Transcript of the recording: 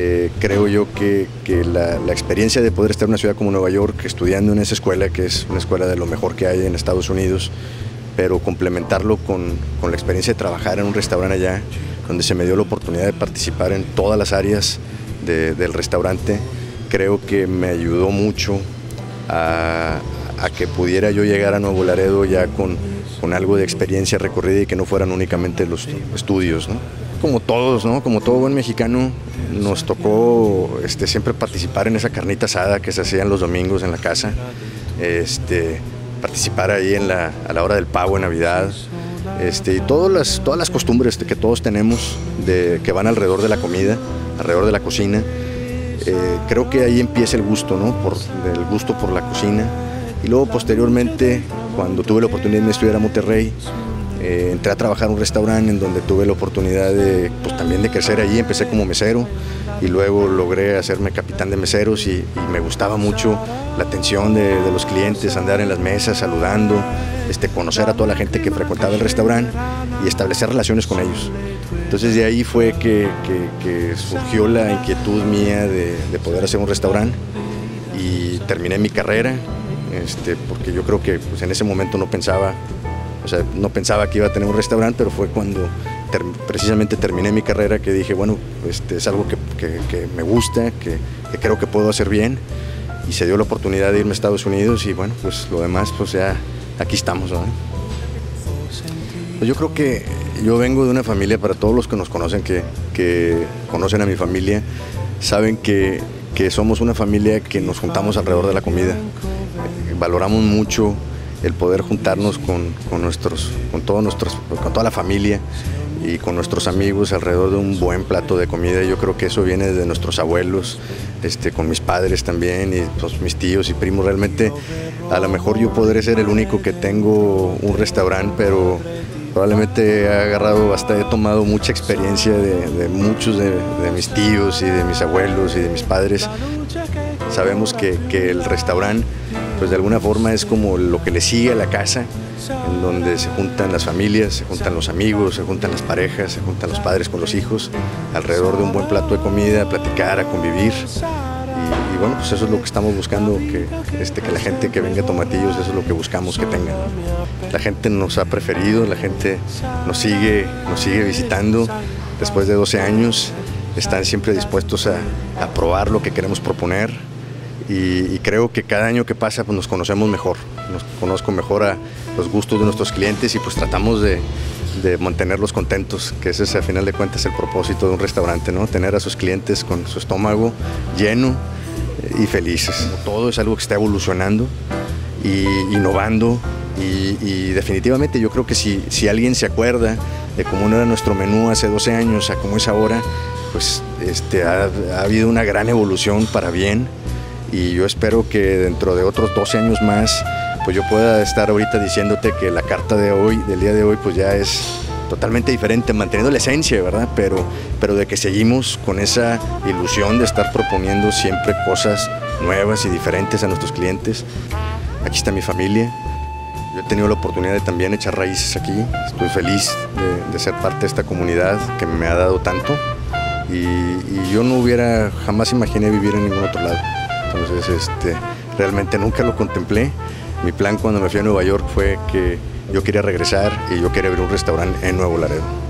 Eh, creo yo que, la, experiencia de poder estar en una ciudad como Nueva York, estudiando en esa escuela, que es una escuela de lo mejor que hay en Estados Unidos, pero complementarlo con, la experiencia de trabajar en un restaurante allá, donde se me dio la oportunidad de participar en todas las áreas del restaurante, creo que me ayudó mucho a, que pudiera yo llegar a Nuevo Laredo ya con, con algo de experiencia recorrida y que no fueran únicamente los estudios. ¿no? como todos, ¿no? Como todo buen mexicano, nos tocó este, siempre participar en esa carnita asada que se hacía en los domingos en la casa, este, participar ahí en la, a la hora del pavo en Navidad, este, y todas las, todas las costumbres que todos tenemos de, que van alrededor de la comida, alrededor de la cocina. Eh, creo que ahí empieza el gusto, ¿no? Por, el gusto por la cocina. Y luego posteriormente, cuando tuve la oportunidad de estudiar a Monterrey, eh, entré a trabajar en un restaurante en donde tuve la oportunidad de, pues, también de crecer allí. Empecé como mesero y luego logré hacerme capitán de meseros y, me gustaba mucho la atención de, los clientes, andar en las mesas saludando, este, conocer a toda la gente que frecuentaba el restaurante y establecer relaciones con ellos. Entonces de ahí fue que, surgió la inquietud mía de, poder hacer un restaurante y terminé mi carrera, este, porque yo creo que pues, en ese momento no pensaba o sea, no pensaba que iba a tener un restaurante, pero fue cuando precisamente terminé mi carrera que dije, bueno, este es algo que, me gusta, que, creo que puedo hacer bien. Y se dio la oportunidad de irme a Estados Unidos y bueno, pues lo demás, pues ya aquí estamos. Pues yo creo que yo vengo de una familia, para todos los que nos conocen, que, conocen a mi familia, saben que somos una familia que nos juntamos alrededor de la comida. Valoramos mucho el poder juntarnos con, nuestros, con, todos nuestros, con toda la familia y con nuestros amigos alrededor de un buen plato de comida. Yo creo que eso viene de nuestros abuelos, este, con mis padres también y pues, mis tíos y primos. Realmente a lo mejor yo podré ser el único que tengo un restaurante, pero probablemente he agarrado bastante, he tomado mucha experiencia de, muchos de, mis tíos y de mis abuelos y de mis padres. Sabemos que, que el restaurante pues de alguna forma es como lo que le sigue a la casa, en donde se juntan las familias, se juntan los amigos, se juntan las parejas, se juntan los padres con los hijos, alrededor de un buen plato de comida, a platicar, a convivir. Y, bueno, pues eso es lo que estamos buscando, que, este, que la gente que venga a Tomatillos, eso es lo que buscamos que tengan. La gente nos ha preferido, la gente nos sigue, nos sigue visitando después de 12 años, están siempre dispuestos a, a probar lo que queremos proponer y, creo que cada año que pasa pues, nos conocemos mejor, nos conozco mejor a los gustos de nuestros clientes y pues tratamos de, mantenerlos contentos, que ese es al final de cuentas el propósito de un restaurante, ¿no? Tener a sus clientes con su estómago lleno y felices. Todo es algo que está evolucionando y innovando y, definitivamente yo creo que si, si alguien se acuerda de cómo era nuestro menú hace 12 años a cómo es ahora, pues este, ha, ha habido una gran evolución para bien y yo espero que dentro de otros 12 años más pues yo pueda estar ahorita diciéndote que la carta de hoy, del día de hoy, pues ya es totalmente diferente, manteniendo la esencia, ¿verdad? Pero, pero de que seguimos con esa ilusión de estar proponiendo siempre cosas nuevas y diferentes a nuestros clientes. Aquí está mi familia. Yo he tenido la oportunidad de también echar raíces aquí. Estoy feliz de, ser parte de esta comunidad que me ha dado tanto. Y, y yo no hubiera, jamás imaginé vivir en ningún otro lado. Entonces, este, realmente nunca lo contemplé. Mi plan cuando me fui a Nueva York fue que yo quería regresar y yo quería abrir un restaurante en Nuevo Laredo.